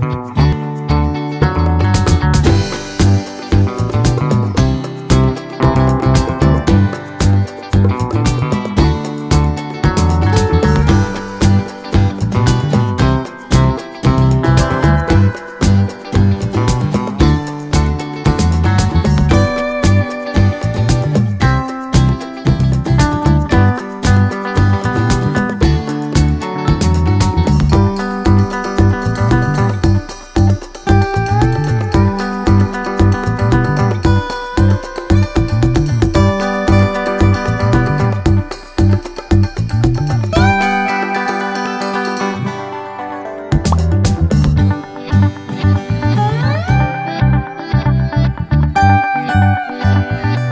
Mm-hmm. oh you.